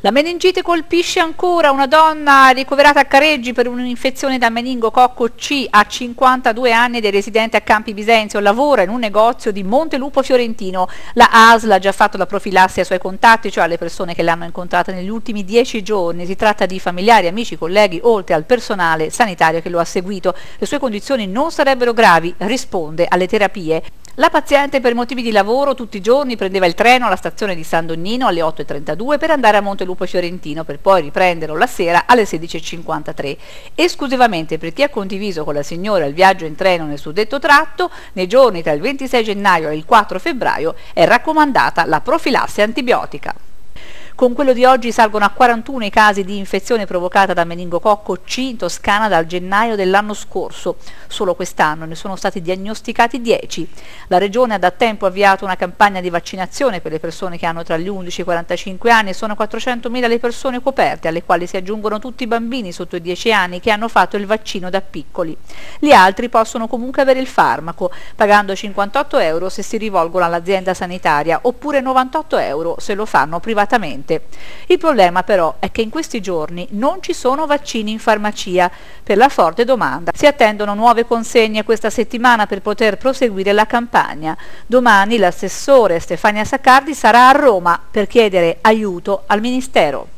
La meningite colpisce ancora una donna ricoverata a Careggi per un'infezione da meningococco C a 52 anni ed è residente a Campi Bisenzio, lavora in un negozio di Montelupo Fiorentino. La ASL ha già fatto la profilassi ai suoi contatti, cioè alle persone che l'hanno incontrata negli ultimi dieci giorni. Si tratta di familiari, amici, colleghi, oltre al personale sanitario che lo ha seguito. Le sue condizioni non sarebbero gravi, risponde alle terapie. La paziente per motivi di lavoro tutti i giorni prendeva il treno alla stazione di San Donnino alle 8.32 per andare a Montelupo Fiorentino per poi riprenderlo la sera alle 16.53. Esclusivamente per chi ha condiviso con la signora il viaggio in treno nel suddetto tratto, nei giorni tra il 26 gennaio e il 4 febbraio è raccomandata la profilassi antibiotica. Con quello di oggi salgono a 41 i casi di infezione provocata da meningococco C in Toscana dal gennaio dell'anno scorso. Solo quest'anno ne sono stati diagnosticati 10. La Regione ha da tempo avviato una campagna di vaccinazione per le persone che hanno tra gli 11 e i 45 anni e sono 400.000 le persone coperte, alle quali si aggiungono tutti i bambini sotto i 10 anni che hanno fatto il vaccino da piccoli. Gli altri possono comunque avere il farmaco, pagando 58 euro se si rivolgono all'azienda sanitaria oppure 98 euro se lo fanno privatamente paziente. Il problema però è che in questi giorni non ci sono vaccini in farmacia per la forte domanda. Si attendono nuove consegne questa settimana per poter proseguire la campagna. Domani l'assessore Stefania Saccardi sarà a Roma per chiedere aiuto al Ministero.